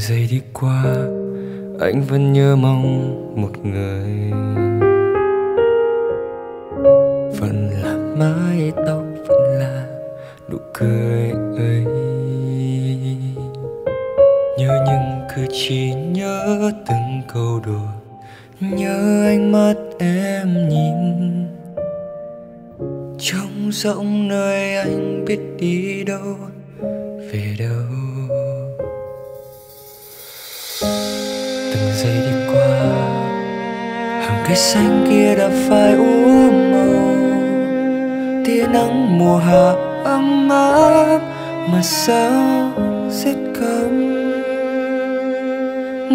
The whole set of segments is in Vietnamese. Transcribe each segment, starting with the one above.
giây đi qua, anh vẫn nhớ mong một người. Vẫn là mái tóc, vẫn là nụ cười ấy. Nhớ những cử chỉ, nhớ từng câu đùa, nhớ ánh mắt em nhìn. Trong rộng nơi anh biết đi đâu, về đâu. Giây đi qua, hàng cây xanh kia đã phai úa màu. Tia nắng mùa hạ ấm áp, mà sao rất cấm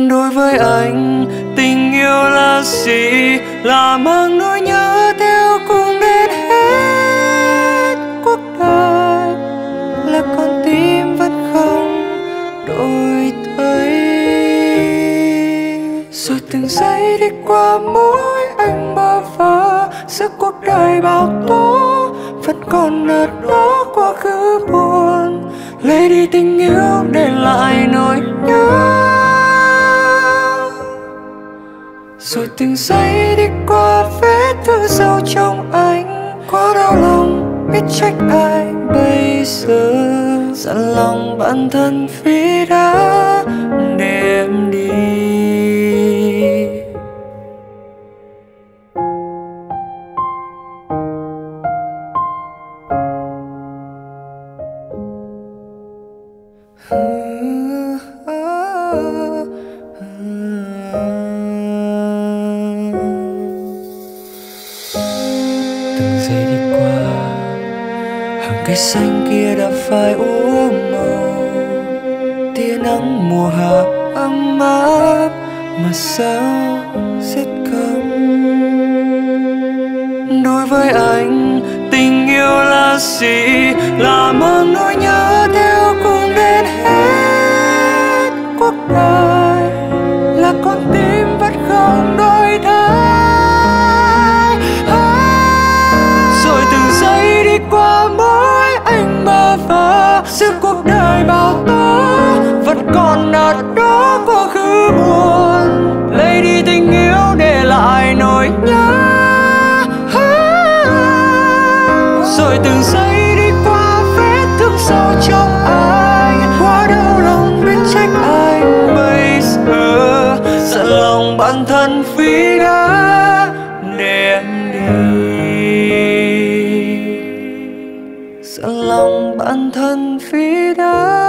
đối với anh, tình yêu là gì? Là mang nỗi nhớ rồi từng giây đi qua mỗi anh bơ vơ giữa cuộc đời bao tố, vẫn còn ở đó quá khứ buồn. Lấy đi tình yêu để lại nỗi nhớ. Rồi từng giây đi qua vết thương sâu trong anh, quá đau lòng biết trách ai. Bây giờ dặn lòng bản thân vì đã, để em đi. Từng giây đi qua, hàng cây xanh kia đã phai úa màu. Tia nắng mùa hạ ấm áp, mà sao rất cấm đối với anh, tình yêu là gì? Là mang nỗi nhớ rồi từng giây đi qua vết thương sâu trong anh. Quá đau lòng biết trách anh bây giờ. Giận lòng bản thân vì đã đem đi. Giận lòng bản thân vì đã